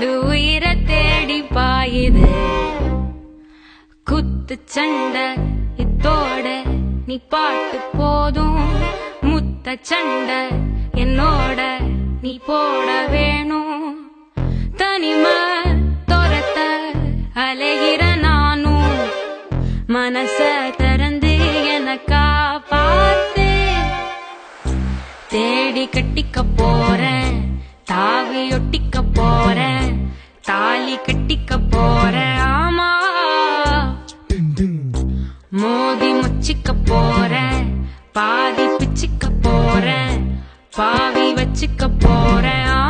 குண்டு உயிரை தேடி பாயுது. குத்து சண்டை இத்தோட நீ பாட்டு போதும். முத்த சண்டை என்னோட நீ போட வேணும். தனிமை துரத்த அலைகிற நானும். மனச திறந்து எனக்கா பார்த்து தேடி கட்டிக்க போறேன். தாவி ஒட்டிக்க மோதி போறேன். பாதி பிச்சுக்க போறேன். பாவி வச்சுக்க போறேன்.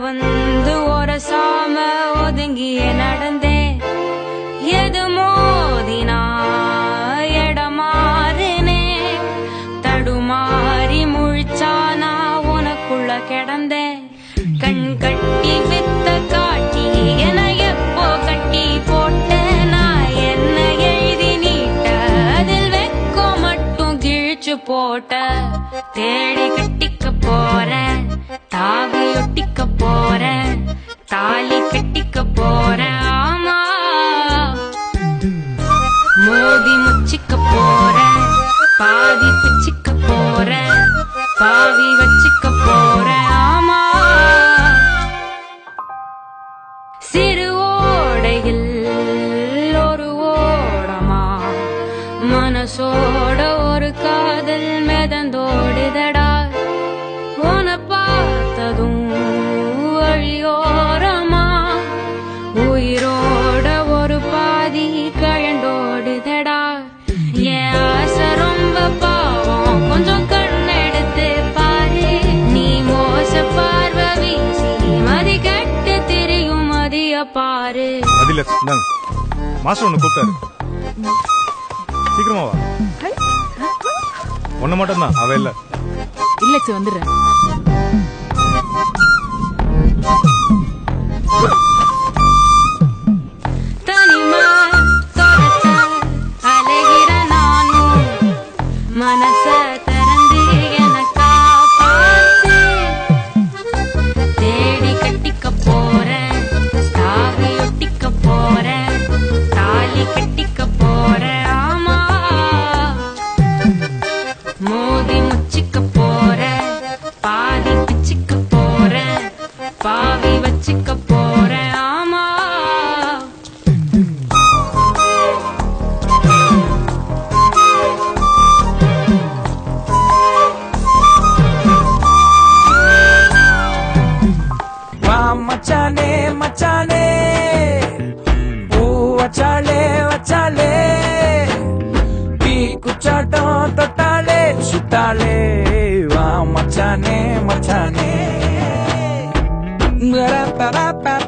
வந்து ஒரசாம ஒதுங்கிய நடந்தே. எது மோதினா எடமாறுனே. தடுமாறி முழிச்சானா உனக்குள்ள கிடந்தேன் கண் கட்டி வித்த காட்டி என எப்போ கட்டி போட்ட? நான் என்ன எழுதி நீட்ட? அதில் வெக்கோ மட்டும் கிழிச்சு போட்ட. தேடி கட்டி பாவி வச்சுக்க போற ஆமா. சிறு ஓடையில் ஒரு ஓடமா? மனசோட ஒரு காதல் மிதந்தோடுதடா. பாரு இந்தாங்க. மாஸ்டர் ஒன்று கூப்பிட்டாரு. சீக்கிரமா வா. ஒன்று மட்டும்தான் அவ இல்லை. இல்ல சி வந்துடுறேன். ba da ba